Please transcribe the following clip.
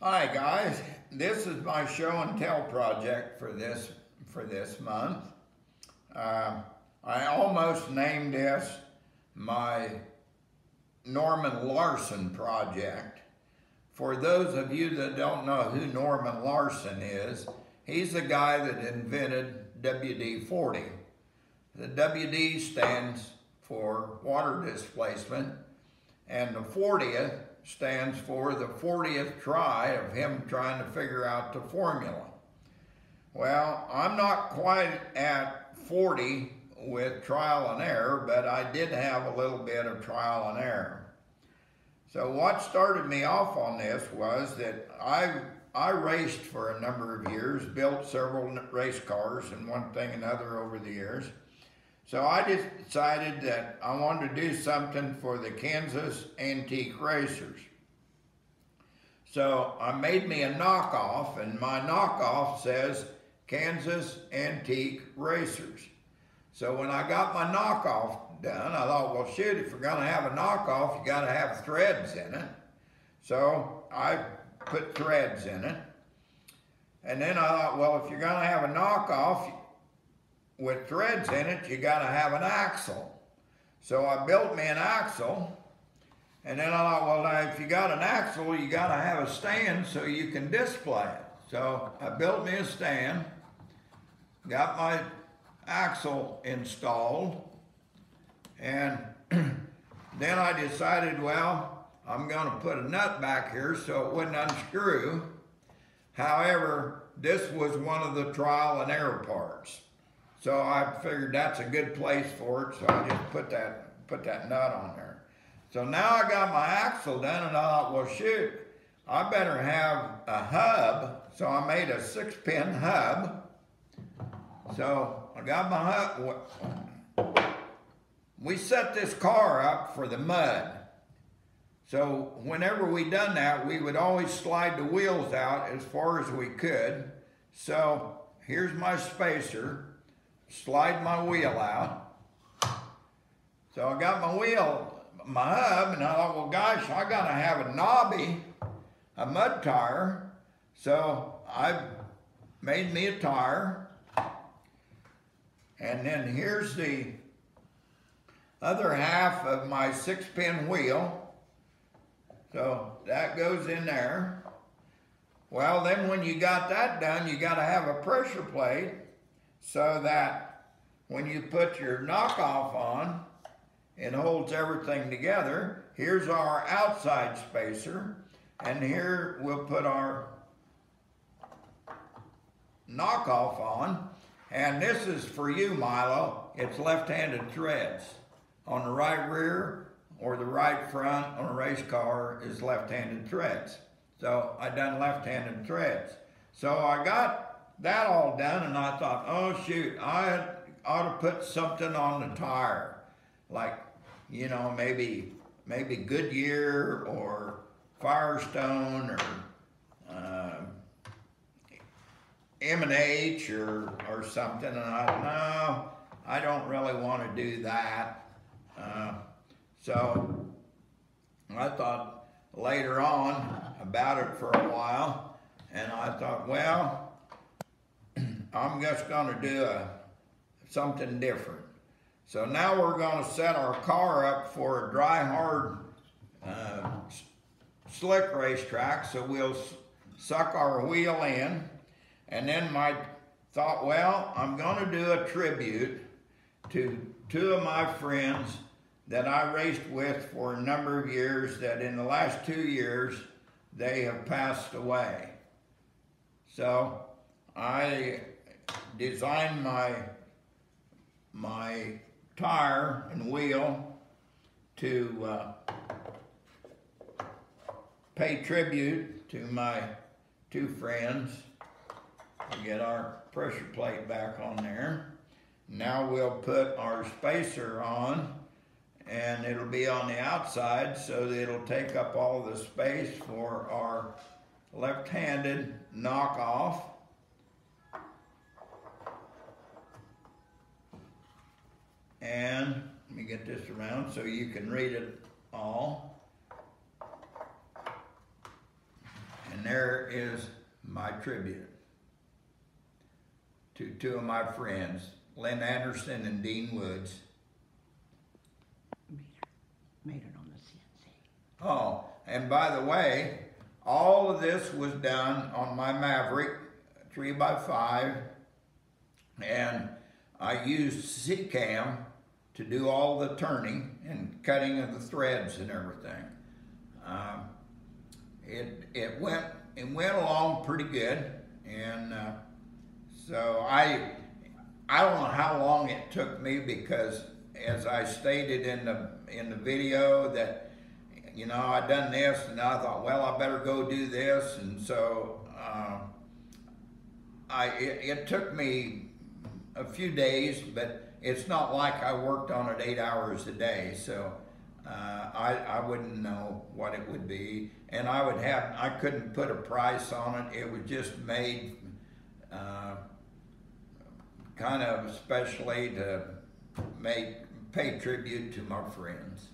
Hi guys, this is my show and tell project for this for this month. Uh, I almost named this my Norman Larsen project. For those of you that don't know who Norman Larsen is, he's the guy that invented WD-40. The WD stands for water displacement and the 40th stands for the 40th try of him trying to figure out the formula. Well, I'm not quite at 40 with trial and error, but I did have a little bit of trial and error. So what started me off on this was that I I raced for a number of years, built several race cars and one thing another over the years. So I decided that I wanted to do something for the Kansas Antique Racers. So I made me a knockoff, and my knockoff says Kansas Antique Racers. So when I got my knockoff done, I thought, well, shoot, if you're going to have a knockoff, you got to have threads in it. So I put threads in it. And then I thought, well, if you're going to have a knockoff, with threads in it, you got to have an axle. So I built me an axle, and then I thought, well, now, if you got an axle, you got to have a stand so you can display it. So I built me a stand, got my axle installed, and then I decided, well, I'm going to put a nut back here so it wouldn't unscrew. However, this was one of the trial and error parts. So I figured that's a good place for it, so I just put that, put that nut on there. So now I got my axle done and I thought, well shoot, I better have a hub. So I made a six pin hub. So I got my hub. We set this car up for the mud. So whenever we done that, we would always slide the wheels out as far as we could. So here's my spacer slide my wheel out. So I got my wheel, my hub, and I thought, well, gosh, I got to have a knobby, a mud tire. So I made me a tire. And then here's the other half of my six pin wheel. So that goes in there. Well, then when you got that done, you got to have a pressure plate so that when you put your knockoff on, it holds everything together. Here's our outside spacer, and here we'll put our knockoff on. And this is for you, Milo. It's left-handed threads. On the right rear or the right front on a race car is left-handed threads. So I done left-handed threads. So I got that all done, and I thought, oh shoot, I ought to put something on the tire, like you know maybe maybe Goodyear or Firestone or uh, M&H or or something, and I no, I don't really want to do that. Uh, so I thought later on about it for a while, and I thought, well, I'm just going to do a, something different. So now we're going to set our car up for a dry hard uh, slick racetrack. So we'll suck our wheel in. And then my thought, well, I'm going to do a tribute to two of my friends that I raced with for a number of years that in the last two years, they have passed away. So I designed my my tire and wheel to uh, pay tribute to my two friends. We get our pressure plate back on there. Now we'll put our spacer on and it'll be on the outside so that it'll take up all the space for our left-handed knockoff And let me get this around so you can read it all. And there is my tribute to two of my friends, Lynn Anderson and Dean Woods. Made it on the CNC. Oh, and by the way, all of this was done on my Maverick 3 by 5 and I used C-Cam to do all the turning and cutting of the threads and everything. Um, it, it, went, it went along pretty good and uh, so I, I don't know how long it took me because as I stated in the, in the video that you know, I done this, and I thought, well, I better go do this, and so uh, I it, it, took me a few days, but it's not like I worked on it eight hours a day, so uh, I I wouldn't know what it would be, and I would have I couldn't put a price on it. It was just made uh, kind of especially to make pay tribute to my friends.